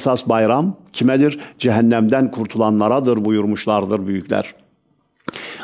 Esas bayram kimedir? Cehennemden kurtulanlaradır buyurmuşlardır büyükler.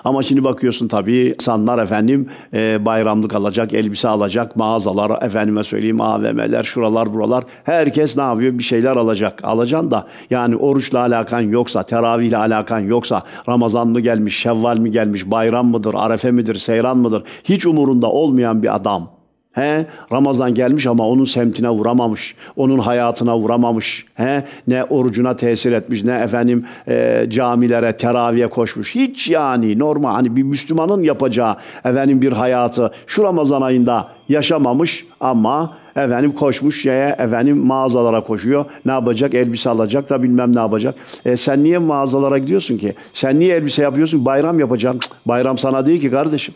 Ama şimdi bakıyorsun tabii insanlar efendim e, bayramlık alacak, elbise alacak, mağazalar efendime söyleyeyim AVM'ler, şuralar buralar. Herkes ne yapıyor? Bir şeyler alacak. Alacaksın da yani oruçla alakan yoksa, teravihle alakan yoksa, Ramazan mı gelmiş, Şevval mi gelmiş, bayram mıdır, Arefe midir, Seyran mıdır? Hiç umurunda olmayan bir adam He, Ramazan gelmiş ama onun semtine vuramamış. Onun hayatına vuramamış. He, ne orucuna tesir etmiş, ne efendim e, camilere, teraviye koşmuş. Hiç yani normal hani bir Müslümanın yapacağı efendim bir hayatı şu Ramazan ayında yaşamamış ama efendim koşmuş şeye efendim mağazalara koşuyor. Ne yapacak? Elbise alacak da bilmem ne yapacak. E, sen niye mağazalara gidiyorsun ki? Sen niye elbise yapıyorsun? Bayram yapacaksın. Bayram sana değil ki kardeşim.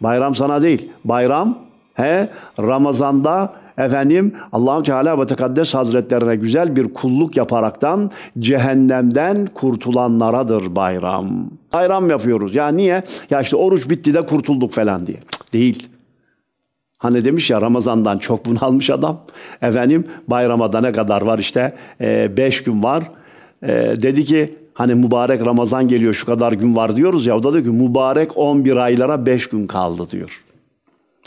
Bayram sana değil. Bayram He, Ramazan'da efendim Allahu Teala ve Tekaddes Hazretlerine güzel bir kulluk yaparaktan cehennemden kurtulanlaradır bayram. Bayram yapıyoruz. Ya niye? Ya işte oruç bitti de kurtulduk falan diye. Cık, değil. Hani demiş ya Ramazan'dan çok bunalmış adam. Efendim bayrama da ne kadar var işte e, beş gün var. E, dedi ki hani mübarek Ramazan geliyor şu kadar gün var diyoruz ya. O da diyor ki mübarek 11 aylara beş gün kaldı diyor.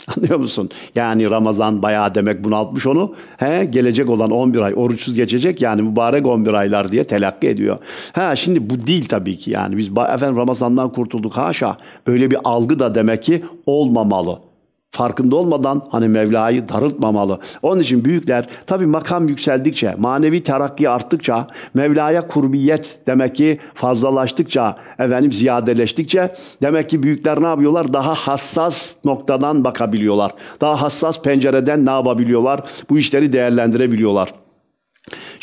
Anlıyor musun? Yani Ramazan bayağı demek bunaltmış onu. He, gelecek olan 11 ay oruçsuz geçecek yani mübarek 11 aylar diye telakki ediyor. Ha şimdi bu değil tabii ki yani biz efendim Ramazan'dan kurtulduk haşa. Böyle bir algı da demek ki olmamalı farkında olmadan hani Mevla'yı darıltmamalı. Onun için büyükler tabi makam yükseldikçe, manevi terakki arttıkça, Mevla'ya kurbiyet demek ki fazlalaştıkça, efendim ziyadeleştikçe demek ki büyükler ne yapıyorlar? Daha hassas noktadan bakabiliyorlar. Daha hassas pencereden ne yapabiliyorlar? Bu işleri değerlendirebiliyorlar.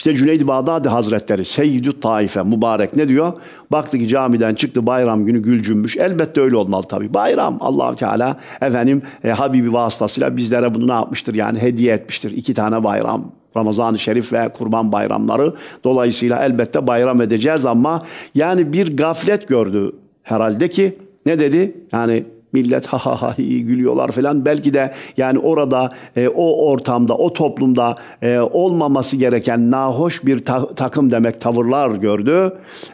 İşte Cüneyd Bağdadi Hazretleri Seyyidü Taife mübarek ne diyor? Baktı ki camiden çıktı bayram günü gül cümbüş. Elbette öyle olmalı tabii. Bayram allah Teala efendim e, Habibi vasıtasıyla bizlere bunu ne yapmıştır? Yani hediye etmiştir. İki tane bayram. Ramazan-ı Şerif ve Kurban bayramları. Dolayısıyla elbette bayram edeceğiz ama yani bir gaflet gördü herhalde ki ne dedi? Yani Millet ha ha ha iyi gülüyorlar falan. Belki de yani orada e, o ortamda, o toplumda e, olmaması gereken nahoş bir ta- takım demek tavırlar gördü.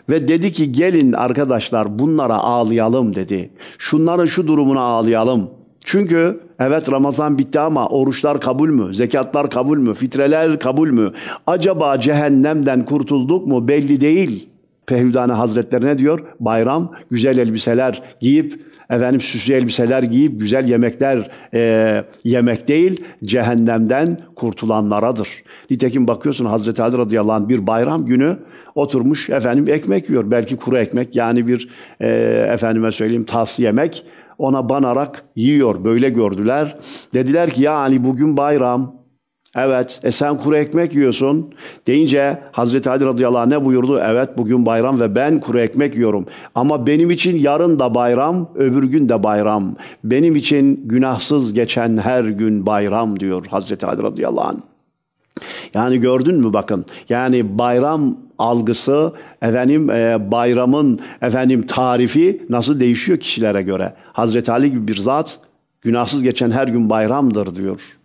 Ve dedi ki gelin arkadaşlar bunlara ağlayalım dedi. Şunların şu durumuna ağlayalım. Çünkü evet Ramazan bitti ama oruçlar kabul mü? Zekatlar kabul mü? Fitreler kabul mü? Acaba cehennemden kurtulduk mu? Belli değil. Pehüdane Hazretleri ne diyor? Bayram güzel elbiseler giyip efendim süslü elbiseler giyip güzel yemekler e, yemek değil cehennemden kurtulanlaradır. Nitekim bakıyorsun Hazreti Ali radıyallahu anh bir bayram günü oturmuş efendim ekmek yiyor. Belki kuru ekmek yani bir e, efendime söyleyeyim tas yemek ona banarak yiyor. Böyle gördüler. Dediler ki ya Ali bugün bayram Evet, e sen kuru ekmek yiyorsun. Deyince Hazreti Ali radıyallahu anh ne buyurdu? Evet bugün bayram ve ben kuru ekmek yiyorum. Ama benim için yarın da bayram, öbür gün de bayram. Benim için günahsız geçen her gün bayram diyor Hazreti Ali radıyallahu anh. Yani gördün mü bakın. Yani bayram algısı, efendim e, bayramın efendim tarifi nasıl değişiyor kişilere göre. Hazreti Ali gibi bir zat günahsız geçen her gün bayramdır diyor.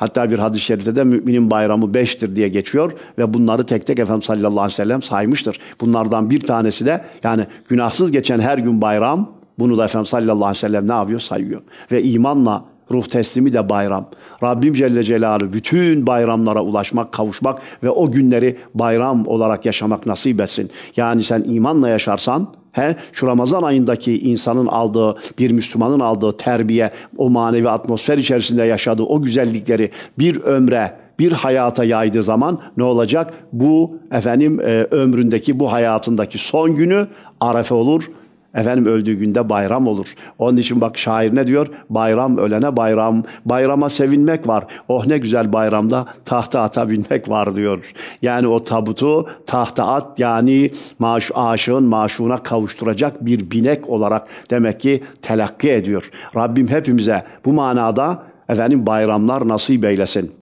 Hatta bir hadis-i şerifte de müminin bayramı beştir diye geçiyor ve bunları tek tek Efendimiz sallallahu aleyhi ve sellem saymıştır. Bunlardan bir tanesi de yani günahsız geçen her gün bayram bunu da Efendimiz sallallahu aleyhi ve sellem ne yapıyor? Sayıyor. Ve imanla ruh teslimi de bayram. Rabbim Celle Celaluhu bütün bayramlara ulaşmak, kavuşmak ve o günleri bayram olarak yaşamak nasip etsin. Yani sen imanla yaşarsan He, şu Ramazan ayındaki insanın aldığı, bir Müslümanın aldığı terbiye, o manevi atmosfer içerisinde yaşadığı o güzellikleri bir ömre, bir hayata yaydığı zaman ne olacak? Bu efendim e, ömründeki, bu hayatındaki son günü arefe olur Efendim öldüğü günde bayram olur. Onun için bak şair ne diyor? Bayram ölene bayram. Bayrama sevinmek var. Oh ne güzel bayramda tahta ata binmek var diyor. Yani o tabutu tahta at yani maş, aşığın maşuna kavuşturacak bir binek olarak demek ki telakki ediyor. Rabbim hepimize bu manada efendim bayramlar nasip eylesin.